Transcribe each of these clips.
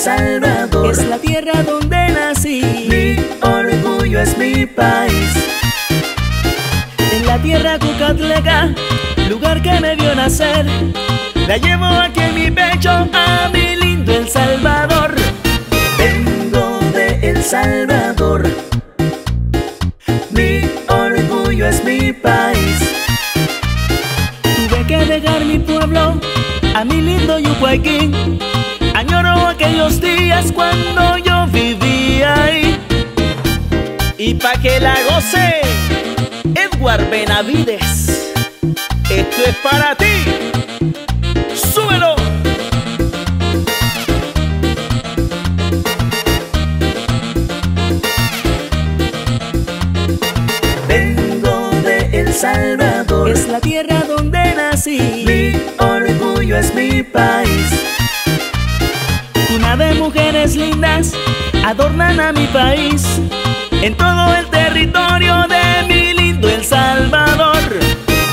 Salvador es la tierra donde nací. Mi orgullo es mi país. En la tierra Cucatleca, lugar que me vio nacer, la llevo aquí en mi pecho a mi lindo El Salvador. Vengo de El Salvador. Mi orgullo es mi país. Tuve que dejar mi pueblo a mi lindo Yucuayquín Añoro aquellos días cuando yo vivía ahí. Y pa' que la goce, Edward Benavides. Esto es para ti. ¡Súbelo! Vengo de El Salvador, Es la tierra donde nací. mi orgullo es mi país. Lindas adornan a mi país. En todo el territorio de mi lindo El Salvador.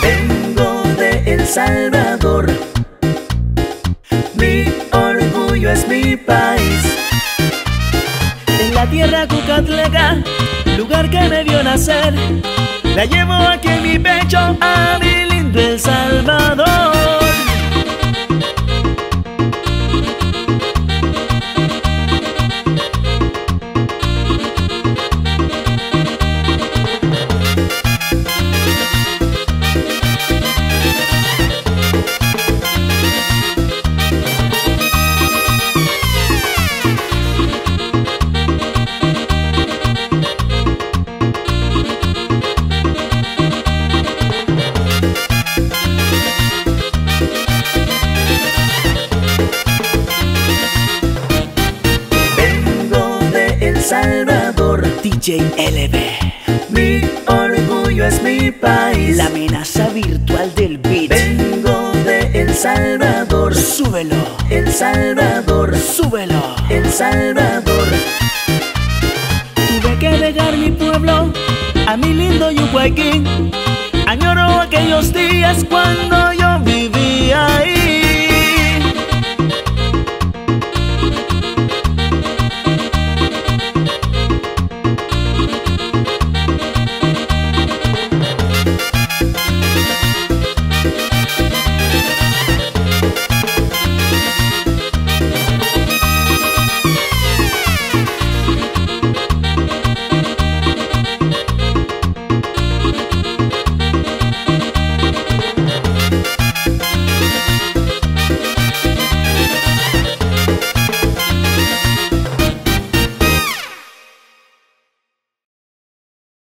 Vengo de El Salvador, mi orgullo es mi país. En la tierra Cucatleca, lugar que me vio nacer, la llevo aquí en mi pecho Salvador, DJ LB, mi orgullo es mi país. la amenaza virtual del beat. Vengo de El Salvador, Súbelo, El Salvador, súbelo. El Salvador. Tuve que dejar mi pueblo a mi lindo Yucuayquín. Añoro aquellos días cuando